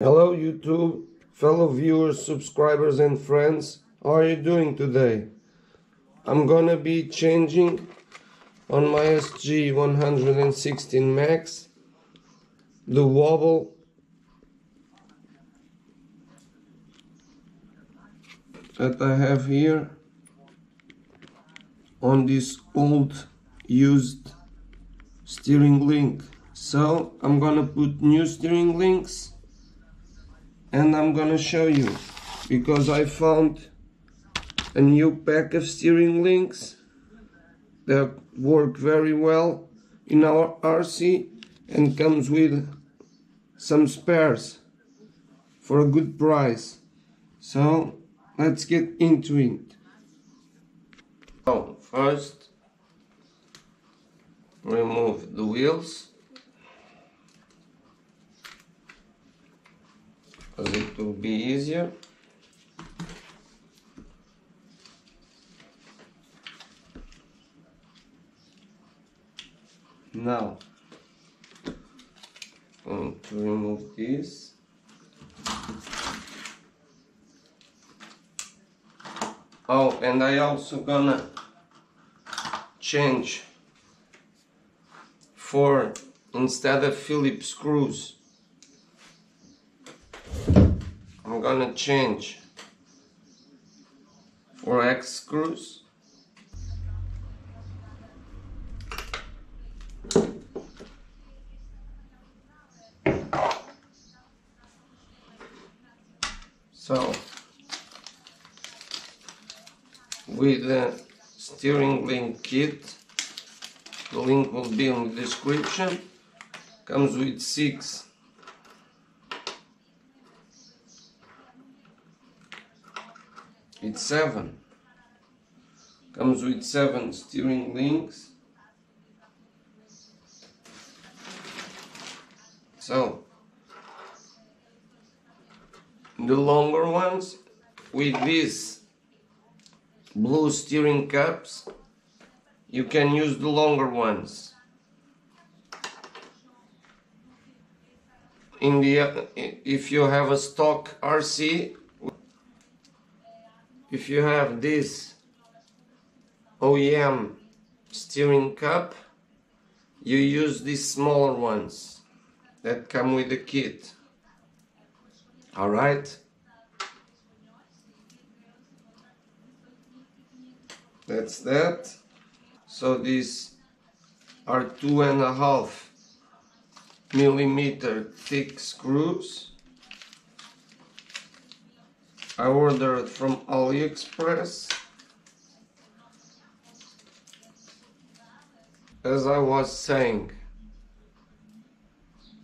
Hello YouTube, fellow viewers, subscribers and friends. How are you doing today? I'm gonna be changing on my SG 116 Max the wobble that I have here on this old used steering link. So I'm gonna put new steering links and I'm gonna show you because I found a new pack of steering links that work very well in our RC and comes with some spares for a good price. So let's get into it. So first remove the wheels because it will be easier. Now, going to remove this. Oh, and I also gonna change for instead of Phillips screws I'm gonna change. For hex screws. So with the steering link kit the link will be in the description. Comes with six it's seven. Comes with seven steering links. So the longer ones with these blue steering cups you can use the longer ones. In the if you have a stock RC if you have this OEM steering cup you use these smaller ones that come with the kit. Alright? That's that. So these are two and a half millimeter thick screws I ordered from AliExpress. As I was saying,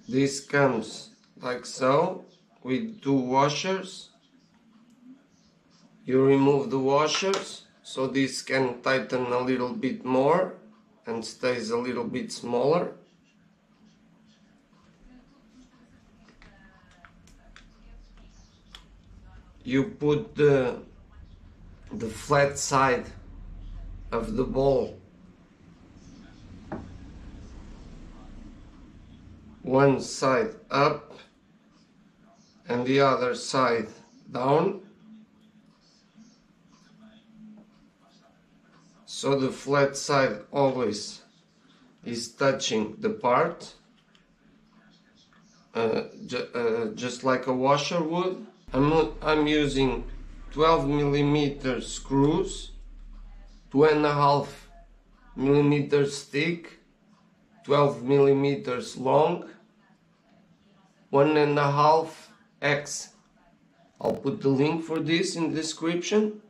this comes like so with two washers. You remove the washers so this can tighten a little bit more and stays a little bit smaller. You put the the flat side of the ball one side up and the other side down. So the flat side always is touching the part uh, ju uh, just like a washer would I'm, I'm using 12 millimeter screws, two and a half millimeters thick, 12 millimeters long, one and a half hex. I'll put the link for this in the description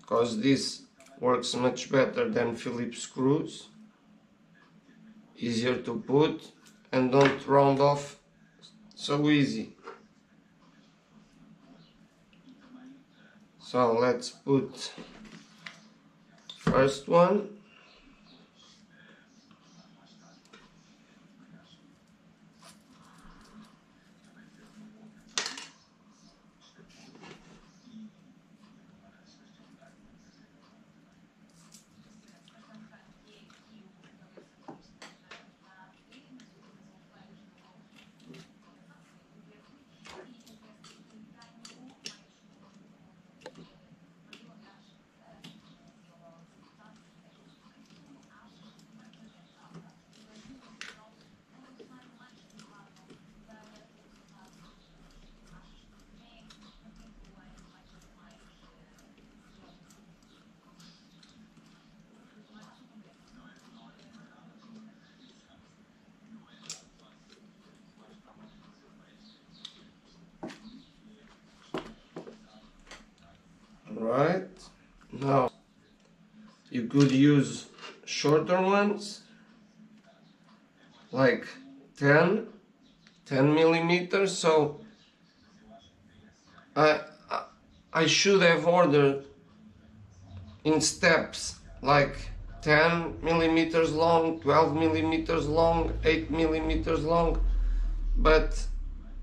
because this works much better than Phillips screws. Easier to put and don't round off so easy. So let's put first one could use shorter ones like 10 10 millimeters. So I I should have ordered in steps like 10 millimeters long 12 millimeters long 8 millimeters long. But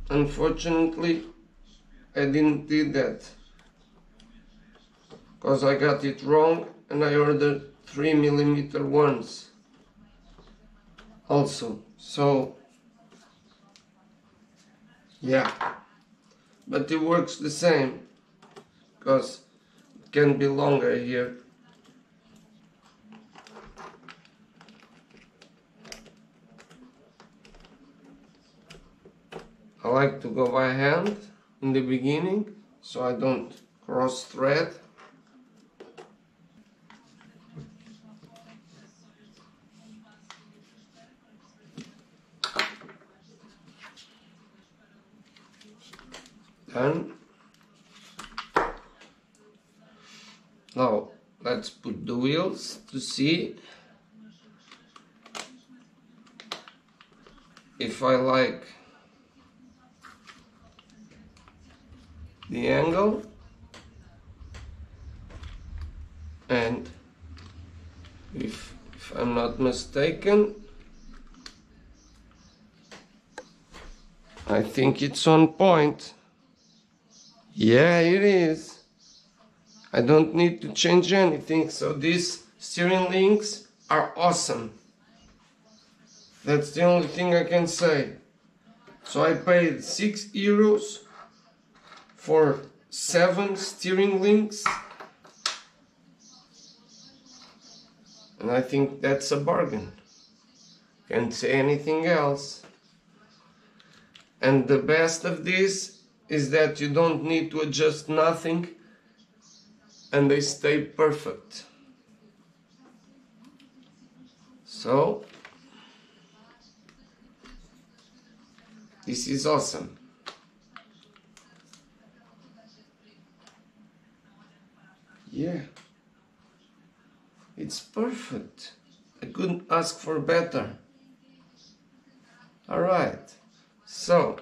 unfortunately I didn't do that because I got it wrong and I ordered 3 millimeter ones also. So yeah. But it works the same because it can be longer here. I like to go by hand in the beginning so I don't cross thread done now let's put the wheels to see if I like the angle and if, if I'm not mistaken I think it's on point yeah it is. I don't need to change anything. So these steering links are awesome. That's the only thing I can say. So I paid 6 euros for seven steering links. And I think that's a bargain. Can't say anything else. And the best of this is that you don't need to adjust nothing and they stay perfect so this is awesome Yeah. It's perfect. I couldn't ask for better. Alright. So,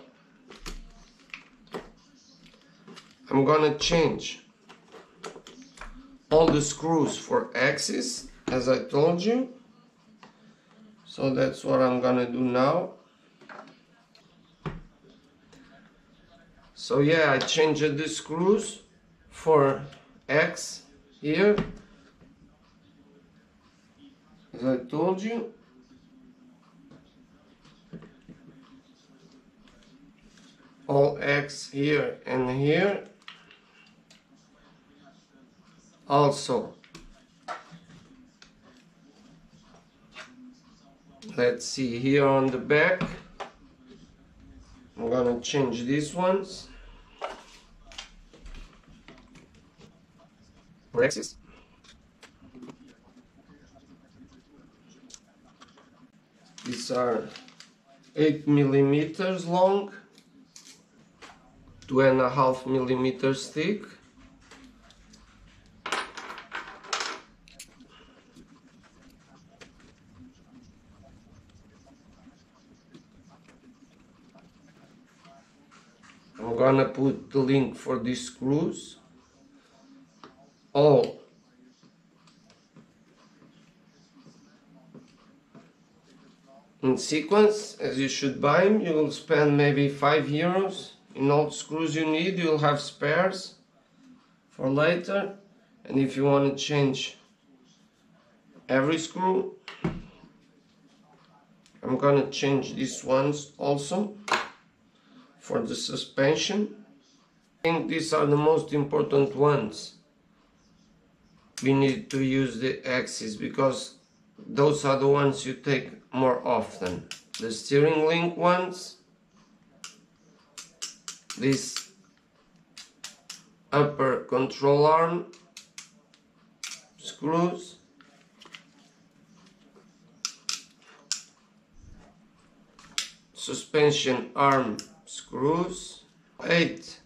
I'm gonna change all the screws for hexes as I told you. So that's what I'm gonna do now. So yeah, I changed the screws for hex here as I told you all hex here and here also let's see here on the back I'm gonna change these ones hexes. These are 8 millimeters long, two and a half millimeters thick. I'm gonna put the link for these screws all in sequence as you should buy them you will spend maybe 5 euros. In all screws you need you'll have spares for later. And if you want to change every screw I'm gonna change these ones also for the suspension I think these are the most important ones we need to use the hexes because those are the ones you take more often. The steering link ones, this upper control arm screws, suspension arm screws, eight,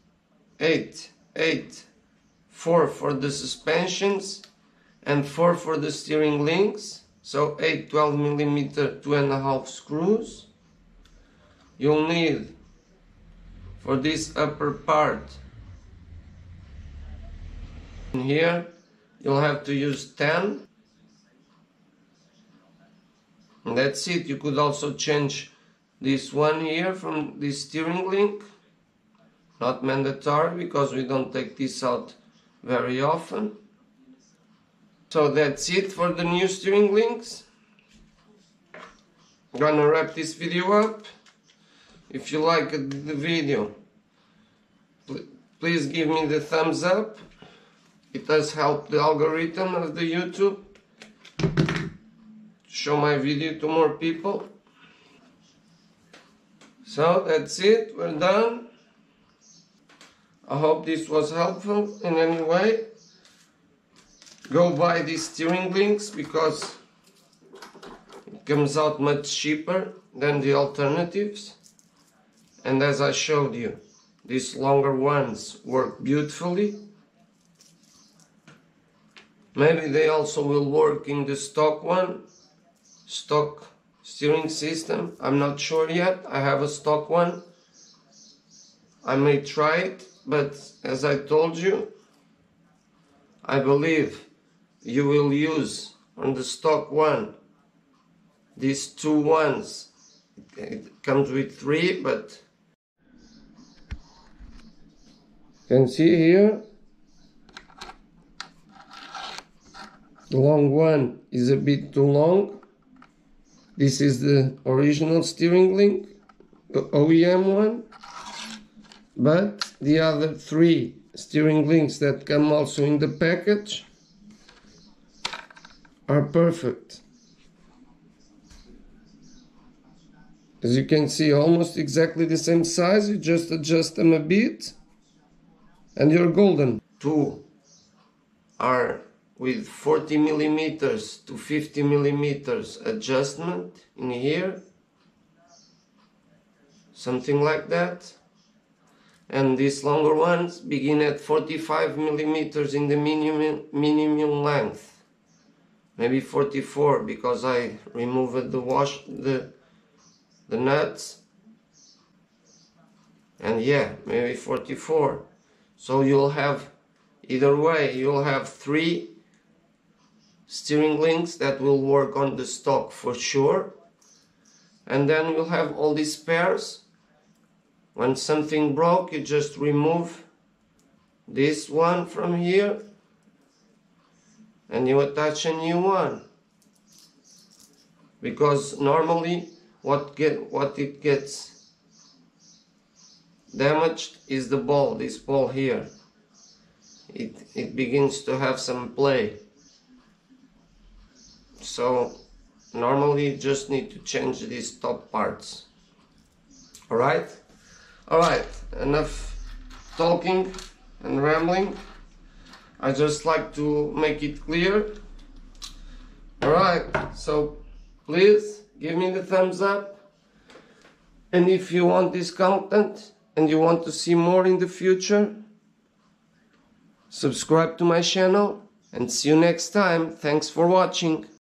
eight, eight. Four for the suspensions and 4 for the steering links. So 8 12 millimeter two and a half screws. You'll need for this upper part here you'll have to use 10 and that's it. You could also change this one here from this steering link not mandatory because we don't take this out very often. So that's it for the new steering links. I'm gonna wrap this video up. If you like the video please give me the thumbs up. It does help the algorithm of the YouTube. Show my video to more people so that's it. We're done. I hope this was helpful in any way. Go buy these steering links because it comes out much cheaper than the alternatives. And as I showed you these longer ones work beautifully. Maybe they also will work in the stock one stock steering system. I'm not sure yet. I have a stock one. I may try it but as I told you I believe you will use on the stock one these two ones. It comes with three but you can see here the long one is a bit too long this is the original steering link the OEM one but the other three steering links that come also in the package are perfect. As you can see, almost exactly the same size, you just adjust them a bit and you're golden. Two are with 40 millimeters to 50 millimeters adjustment in here, something like that. And these longer ones begin at 45 millimeters in the minimum, minimum length. Maybe 44 because I removed the wash the the nuts. And yeah maybe 44 so you'll have either way you'll have three steering links that will work on the stock for sure. And then we'll have all these pairs. When something broke you just remove this one from here and you attach a new one. Because normally what get what it gets damaged is the ball this ball here. It it begins to have some play so normally you just need to change these top parts all right all right enough talking and rambling I just like to make it clear. Alright, so please give me the thumbs up. And if you want this content and you want to see more in the future, subscribe to my channel and see you next time. Thanks for watching.